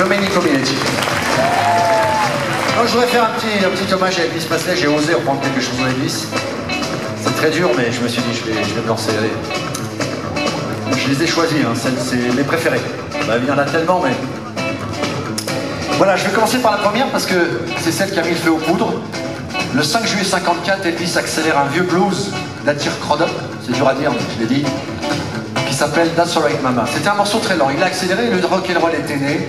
Domenico Minetti. je voudrais faire un petit, un petit hommage à Elvis Presley. J'ai osé reprendre quelque chose d'Elvis. C'est très dur, mais je me suis dit, je vais, je vais me lancer. Je les ai choisis, hein. c'est mes préférés. Bah, il y en a tellement, mais... Voilà, je vais commencer par la première parce que c'est celle qui a mis le feu aux poudres. Le 5 juillet 54, Elvis accélère un vieux blues d'Atir Crodop, c'est dur à dire, mais je l'ai dit, qui s'appelle That's Alright Mama. C'était un morceau très lent. Il a accéléré, le rock and roll était né,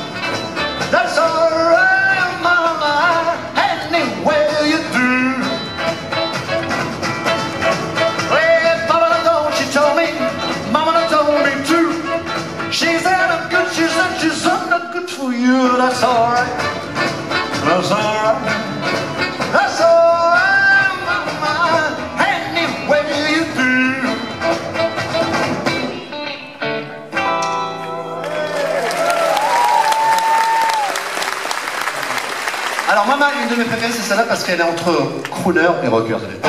Alors, maman, une de mes préférées, c'est celle-là parce qu'elle est entre crooner et rocker. Can.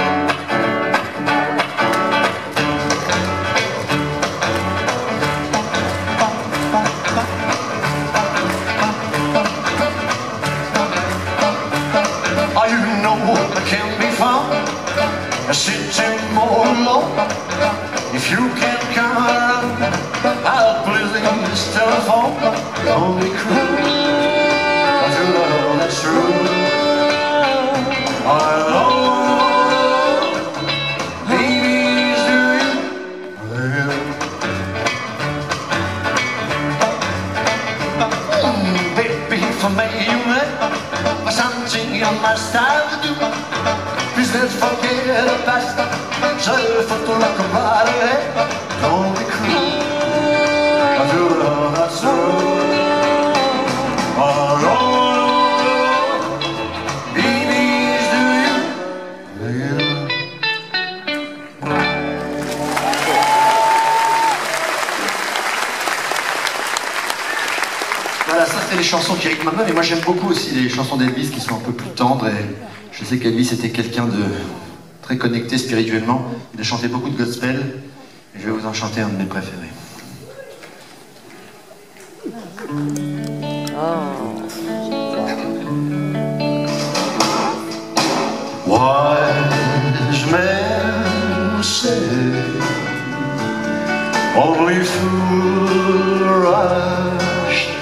If you can't come around, I'll please this telephone. Only crew, true. I love ladies, do you? Mm, Baby, for me, you know, something you must have to do. Please let's forget the past. So for to look right ahead. Don't Voilà, ça c'est les chansons qui rythment maintenant, mais moi j'aime beaucoup aussi les chansons d'Elvis qui sont un peu plus tendres et je sais qu'Elvis était quelqu'un de très connecté spirituellement. Il a chanté beaucoup de gospel et je vais vous en chanter un de mes préférés. Wise men say only fool rush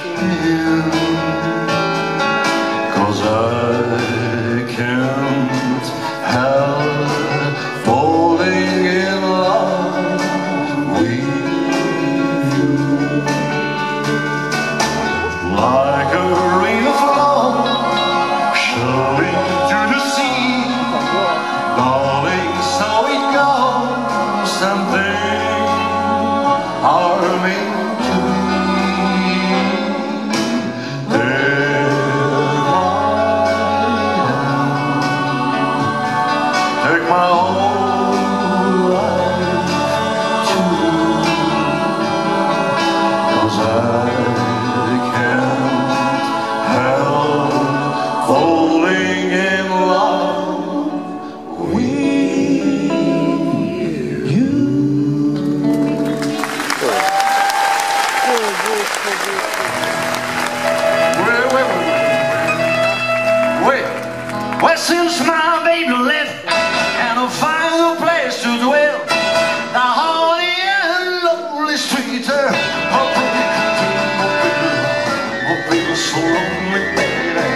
in Well, since my baby left and I place to dwell, the and lonely street, uh, my baby, my baby so lonely, baby,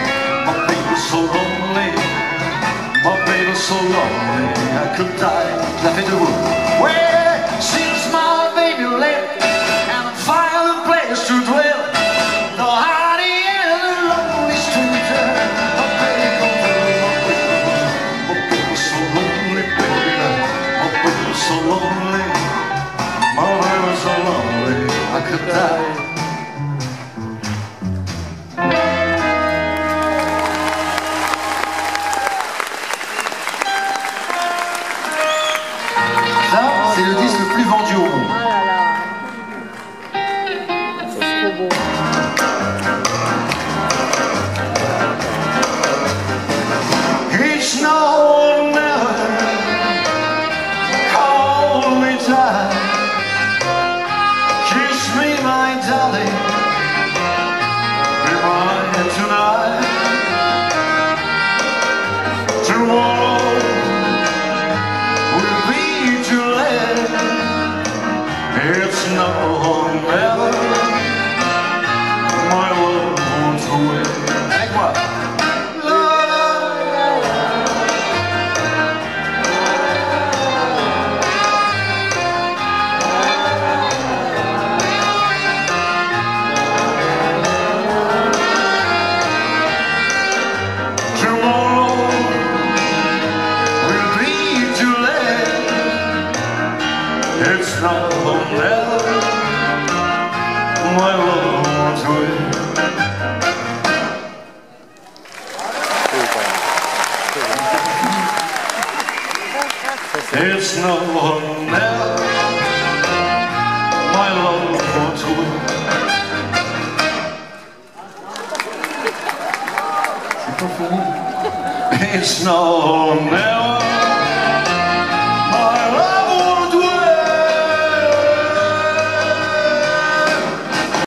my baby so lonely, my baby so lonely, I could die. Je la Be mine tonight. Tomorrow Will be too late. It's My love won't wait. Egg what? It's not never my love wants away. It's no never my love wants away. It's no never